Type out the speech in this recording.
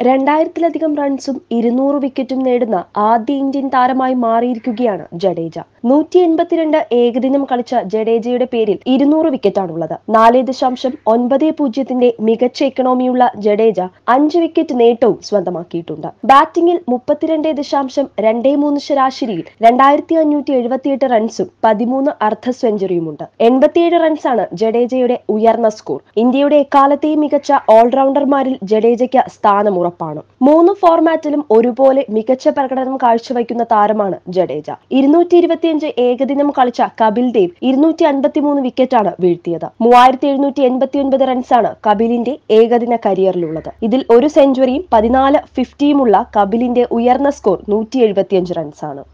രണ്ടായിരത്തിലധികം റൺസും ഇരുന്നൂറ് വിക്കറ്റും നേടുന്ന ആദ്യ ഇന്ത്യൻ താരമായി മാറിയിരിക്കുകയാണ് ജഡേജ. നൂറ്റി എൺപത്തിരണ്ട് ഏകദിനം കളിച്ച ജഡേജയുടെ പേരിൽ ഇരുന്നൂറ് വിക്കറ്റാണുള്ളത്. നാല് ദശാംശം ഒൻപത് പൂജ്യത്തിന്റെ മികച്ച എക്കണോമിയുള്ള ജഡേജ അഞ്ച് വിക്കറ്റ് നേട്ടവും സ്വന്തമാക്കിയിട്ടുണ്ട്. ബാറ്റിംഗിൽ മുപ്പത്തിരണ്ട് ദശാംശം രണ്ടേ മൂന്ന് ശരാശരിയിൽ രണ്ടായിരത്തി അഞ്ഞൂറ്റി എഴുപത്തിയെട്ട് റൺസും പതിമൂന്ന് അർദ്ധ സെഞ്ചുറിയുമുണ്ട് എൺപത്തിയേഴ് റൺസാണ് ജഡേജയുടെ ഉയർന്ന സ്കോർ ഇന്ത്യയുടെ എക്കാലത്തെയും മികച്ച ഓൾറൗണ്ടർമാരിൽ ജഡേജയ്ക്ക് സ്ഥാനം ഉറപ്പാണ്. മൂന്ന് ഫോർമാറ്റിലും ഒരുപോലെ മികച്ച പ്രകടനം കാഴ്ചവയ്ക്കുന്ന താരമാണ് ജഡേജ. ഇരുന്നൂറ്റി ഇരുപത്തിയഞ്ച് ഏകദിനം കളിച്ച കപിൽ ദേവ് ഇരുന്നൂറ്റി അൻപത്തിമൂന്ന് വിക്കറ്റാണ് വീഴ്ത്തിയത്. മൂവായിരത്തി എഴുന്നൂറ്റി എൺപത്തി ഒൻപത് റൺസാണ് കപിലിന്റെ ഏകദിന കരിയറിലുള്ളത് ഇതിൽ ഒരു സെഞ്ചുറിയും പതിനാല് ഫിഫ്റ്റിയുമുള്ള കപിലിന്റെ ഉയർന്ന സ്കോർ നൂറ്റി എഴുപത്തിയഞ്ച് റൺസാണ്